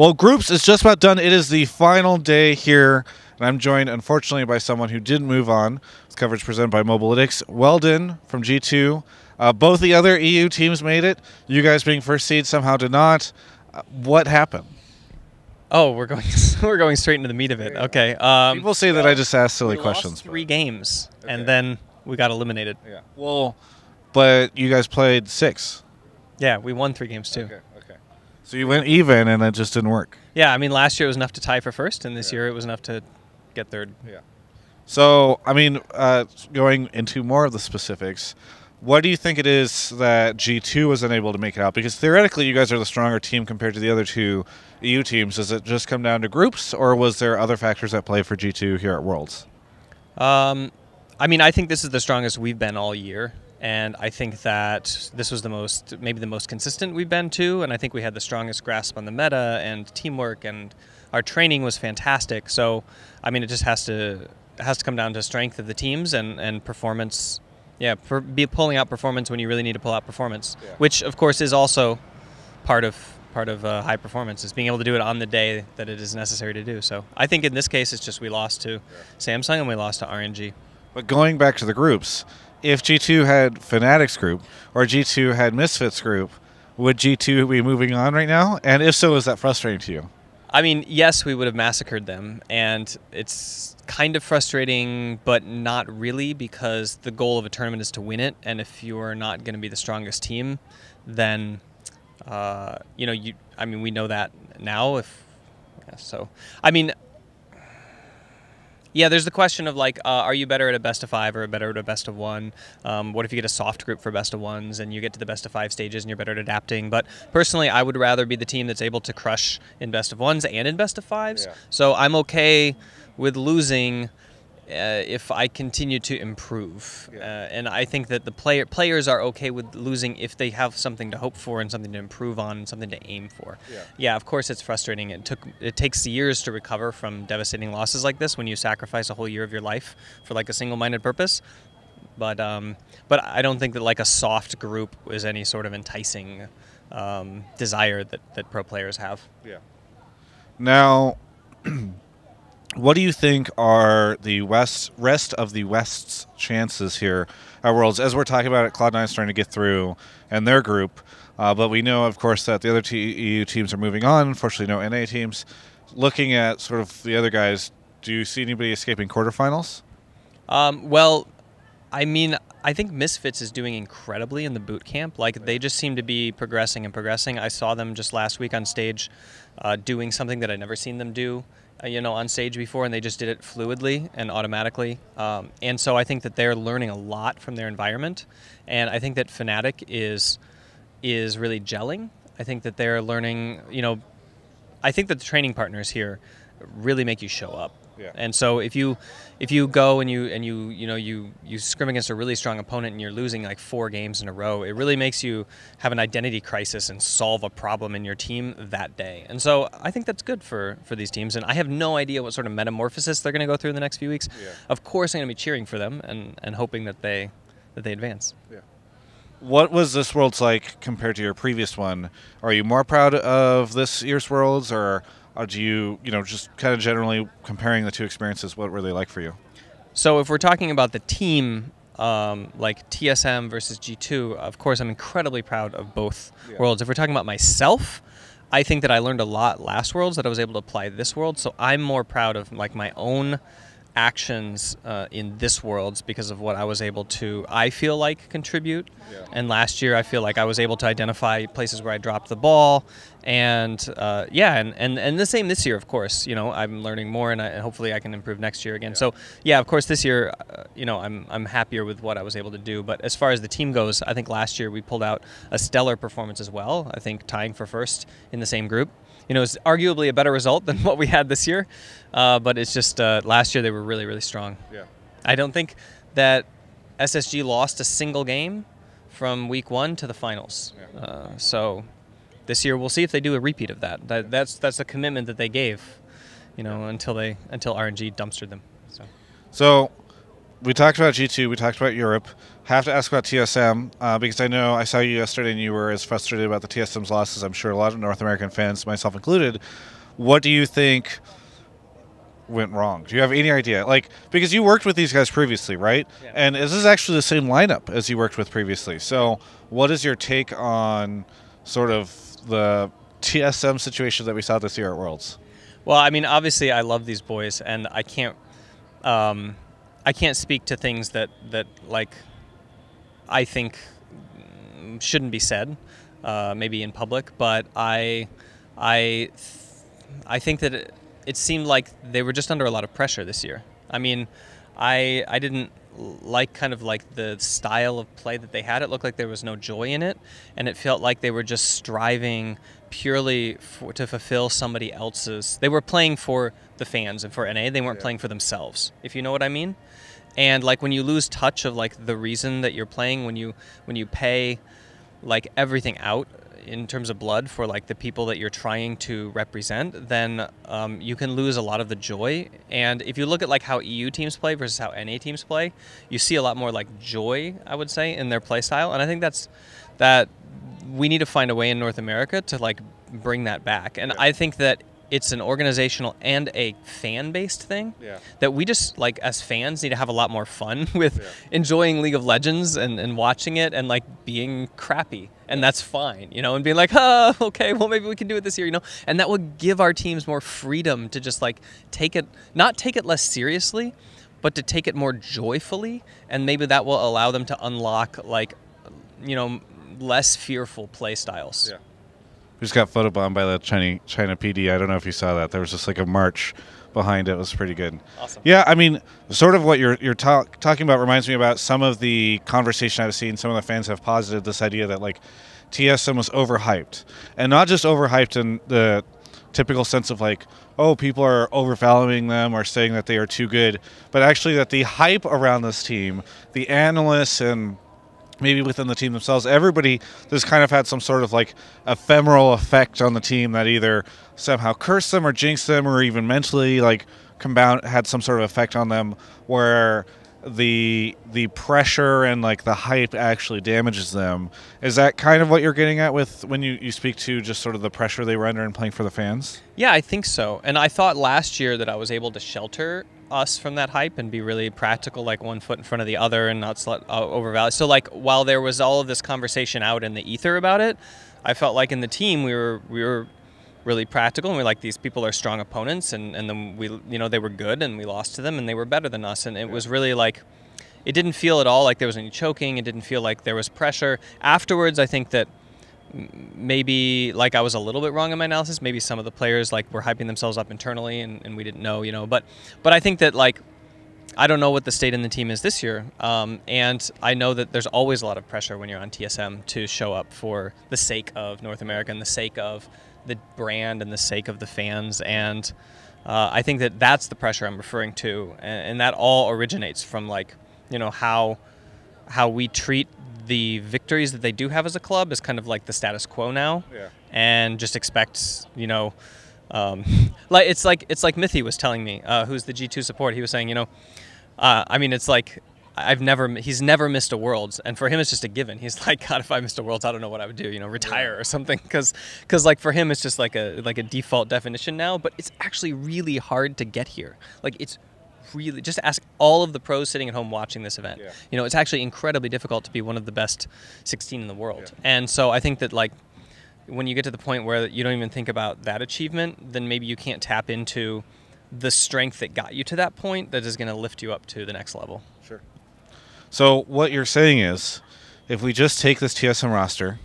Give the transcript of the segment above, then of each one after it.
Well, groups is just about done. It is the final day here, and I'm joined, unfortunately, by someone who didn't move on. It's coverage presented by Mobalytics. Weldon from G2. Uh, both the other EU teams made it. You guys being first seed somehow did not. Uh, what happened? Oh, we're going we're going straight into the meat of it. Okay. Um, People say that I just asked silly we questions. Lost three but- games, Okay. and then we got eliminated. Yeah. Well, but you guys played six. Yeah, we won three games too. Okay. So you went even, and it just didn't work. Yeah, I mean last year it was enough to tie for first, and this Yeah. year it was enough to get third. Yeah. So, I mean, uh, going into more of the specifics, what do you think it is that G2 was unable to make it out? Because theoretically, you guys are the stronger team compared to the other two EU teams. Does it just come down to groups, or was there other factors at play for G2 here at Worlds? Um, I mean, I think this is the strongest we've been all year, and I think that this was the most, maybe the most consistent we've been to, and I think we had the strongest grasp on the meta and teamwork, and our training was fantastic. So, I mean, it just has to has to come down to strength of the teams and and performance. Yeah, per, be pulling out performance when you really need to pull out performance, Yeah. which of course is also part of part of uh, high performance is being able to do it on the day that it is necessary to do. So I think in this case it's just we lost to Samsung and we lost to RNG. But going back to the groups, if G2 had Fnatic's group or G2 had Misfits group, would G2 be moving on right now? And if so, is that frustrating to you? I mean, yes, we would have massacred them, and it's kind of frustrating, but not really because the goal of a tournament is to win it. And if you're not going to be the strongest team, then uh, you know you. I mean, we know that now. If yeah, so, I mean, yeah, there's the question of like, uh, are you better at a best of five or better at a best of one? Um, what if you get a soft group for best of ones and you get to the best of five stages and you're better at adapting? But personally, I would rather be the team that's able to crush in best of ones and in best of fives. Yeah. So I'm okay with losing. Uh, if I continue to improve, Yeah. uh, and I think that the player players are okay with losing if they have something to hope for and something to improve on and something to aim for. Yeah. Yeah, of course it's frustrating. It took it takes years to recover from devastating losses like this when you sacrifice a whole year of your life for like a single-minded purpose. But um, but I don't think that like a soft group is any sort of enticing um, desire that, that pro players have. Yeah. Now, what do you think are the West rest of the West's chances here at Worlds? As we're talking about it, Cloud9 is starting to get through and their group, uh, but we know, of course, that the other EU teams are moving on. Unfortunately, no NA teams. Looking at sort of the other guys, do you see anybody escaping quarterfinals? Um, well, I mean, I think Misfits is doing incredibly in the boot camp. Like they just seem to be progressing and progressing. I saw them just last week on stage, uh, doing something that I'd never seen them do, you know, on stage before, and they just did it fluidly and automatically. Um, and so I think that they're learning a lot from their environment, and I think that Fnatic is is really gelling. I think that they're learning, you know, I think that the training partners here really make you show up. Yeah. And so if you if you go and you and you you know you you scrim against a really strong opponent and you're losing like four games in a row, it really makes you have an identity crisis and solve a problem in your team that day. And so I think that's good for for these teams. And I have no idea what sort of metamorphosis they're going to go through in the next few weeks. Yeah. Of course, I'm going to be cheering for them and and hoping that they that they advance. What was this Worlds like compared to your previous one? Are you more proud of this year's Worlds, or, or do you, you know, just kind of generally comparing the two experiences? What were they like for you? So if we're talking about the team, um, like TSM versus G2, of course I'm incredibly proud of both Yeah. worlds. If we're talking about myself, I think that I learned a lot last worlds that I was able to apply this world. So I'm more proud of like my own actions uh, in this world because of what I was able to I feel like contribute. Yeah. And last year I feel like I was able to identify places where I dropped the ball and uh, yeah and, and and the same this year of course you know I'm learning more and, I, and hopefully I can improve next year again. So yeah of course this year uh, you know I'm I'm happier with what I was able to do but as far as the team goes I think last year we pulled out a stellar performance as well. I think tying for first in the same group you know, it's arguably a better result than what we had this year. Uh, but it's just uh, last year they were really, really strong. Yeah. I don't think that SSG lost a single game from week one to the finals. Yeah. Uh, so this year we'll see if they do a repeat of that. that that's that's a commitment that they gave, you know, until they until RNG dumpstered them. So So we talked about G2, we talked about Europe. Have to ask about TSM uh, because I know I saw you yesterday and you were as frustrated about the TSM's losses. I'm sure a lot of North American fans, myself included. What do you think went wrong? Do you have any idea? Like because you worked with these guys previously, right? Yeah. And this is actually the same lineup as you worked with previously. So, what is your take on sort of the TSM situation that we saw this year at Worlds? Well, I mean, obviously, I love these boys, and I can't, um, I can't speak to things that that like, I think shouldn't be said, uh, maybe in public. But I, I, I think that it, it seemed like they were just under a lot of pressure this year. I mean, I I didn't like kind of like the style of play that they had. It looked like there was no joy in it, and it felt like they were just striving purely for, to fulfill somebody else's. They were playing for the fans and for NA. They weren't Yeah. playing for themselves, if you know what I mean. And like when you lose touch of like the reason that you're playing, when you when you pay like everything out in terms of blood for like the people that you're trying to represent, then um, you can lose a lot of the joy. And if you look at like how EU teams play versus how NA teams play, you see a lot more like joy, I would say, in their play style. And I think that's that we need to find a way in North America to like bring that back. And Yeah. I think that it's an organizational and a fan based thing Yeah. that we just like as fans need to have a lot more fun with Yeah. enjoying League of Legends and, and watching it and like being crappy. And that's fine, you know, and being like, oh, okay, well, maybe we can do it this year, you know? And that would give our teams more freedom to just like take it, not take it less seriously, but to take it more joyfully. And maybe that will allow them to unlock like, you know, less fearful play styles. Yeah. We just got photobombed by the China China PD. I don't know if you saw that. There was just like a march behind it. It was pretty good. Awesome. Yeah, I mean, sort of what you're you're talk, talking about reminds me about some of the conversation I've seen. Some of the fans have posited this idea that like TSM was overhyped, and not just overhyped in the typical sense of like, oh, people are overvaluing them or saying that they are too good, but actually that the hype around this team, the analysts and maybe within the team themselves, everybody just kind of had some sort of like ephemeral effect on the team that either somehow cursed them or jinxed them or even mentally like compound had some sort of effect on them where the the pressure and like the hype actually damages them. Is that kind of what you're getting at with when you, you speak to just sort of the pressure they were under and playing for the fans? Yeah, I think so. And I thought last year that I was able to shelter us from that hype and be really practical, like one foot in front of the other and not slut, uh, overvalue. So, like, while there was all of this conversation out in the ether about it, I felt like in the team we were we were really practical and we like these people are strong opponents and, and then we you know they were good and we lost to them and they were better than us and it was really like it didn't feel at all like there was any choking it didn't feel like there was pressure afterwards i think that maybe like I was a little bit wrong in my analysis. Maybe some of the players like were hyping themselves up internally and, and we didn't know, you know. But but I think that like I don't know what the state in the team is this year, um, and I know that there's always a lot of pressure when you're on TSM to show up for the sake of North America and the sake of the brand and the sake of the fans and. Uh, I think that that's the pressure I'm referring to, and, and that all originates from like, you know, how how we treat the victories that they do have as a club is kind of like the status quo now, Yeah. and just expect you know, um, like it's like it's like Mithy was telling me, uh, who's the G2 support. He was saying, you know, uh, I mean, it's like I've never he's never missed a Worlds, and for him it's just a given. He's like, God, if I missed a Worlds, I don't know what I would do. You know, retire or something, because because like for him it's just like a like a default definition now. But it's actually really hard to get here. Like it's really just ask all of the pros sitting at home watching this event. Yeah. You know, it's actually incredibly difficult to be one of the best 16 in the world. Yeah. And so I think that like when you get to the point where you don't even think about that achievement, then maybe you can't tap into the strength that got you to that point that is going to lift you up to the next level. Sure. So what you're saying is, if we just take this TSM roster,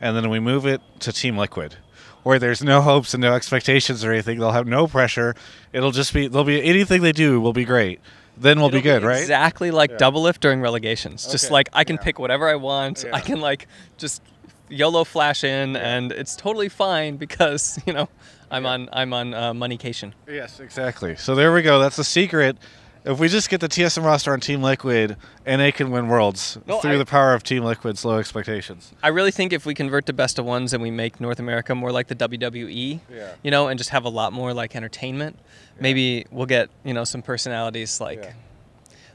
and then we move it to Team Liquid, where there's no hopes and no expectations or anything, they'll have no pressure. It'll just be they'll be anything they do will be great. Then we'll be It'll good, right? Exactly like Yeah. Doublelift during relegations. Just like I can Yeah. pick whatever I want. Yeah. I can like just YOLO flash in, Yeah. and it's totally fine because you know I'm Yeah. on I'm on uh, moneycation. Yes, exactly. So there we go. That's the secret. If we just get the TSM roster on Team Liquid, NA can win worlds No, through I- the power of Team Liquid's low expectations. I really think if we convert to best of ones and we make North America more like the WWE, Yeah. you know, and just have a lot more like entertainment, maybe we'll get you know some personalities like Yeah.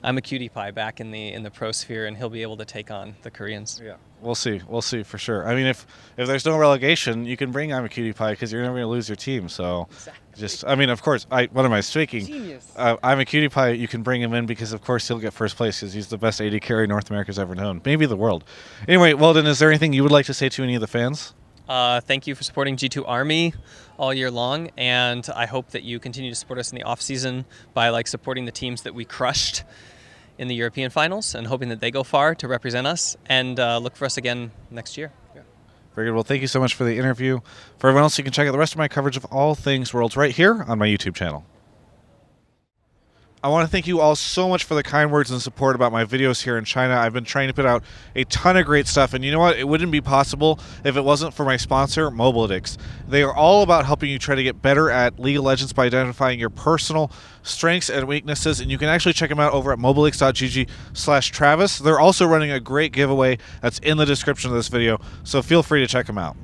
Imaqtpie back in the in the pro sphere, and he'll be able to take on the Koreans. Yeah, we'll see. We'll see for sure. I mean, if if there's no relegation, you can bring Imaqtpie because you're never going to lose your team. So, Exactly. just I mean, of course, I what am I speaking? Genius. Uh, Imaqtpie. You can bring him in because, of course, he'll get first place because he's the best AD carry North America's ever known, maybe the world. Anyway, Weldon, is there anything you would like to say to any of the fans? Uh, thank you for supporting G2 Army all year long, and I hope that you continue to support us in the off season by like supporting the teams that we crushed in the European finals and hoping that they go far to represent us. And uh, look for us again next year. Very good. Well, thank you so much for the interview. For everyone else, you can check out the rest of my coverage of all things Worlds right here on my YouTube channel. I want to thank you all so much for the kind words and support about my videos here in China. I've been trying to put out a ton of great stuff, and you know what? It wouldn't be possible if it wasn't for my sponsor, Mobalytics. They are all about helping you try to get better at League of Legends by identifying your personal strengths and weaknesses, and you can actually check them out over at mobalytics.gg slash Travis. They're also running a great giveaway that's in the description of this video, so feel free to check them out.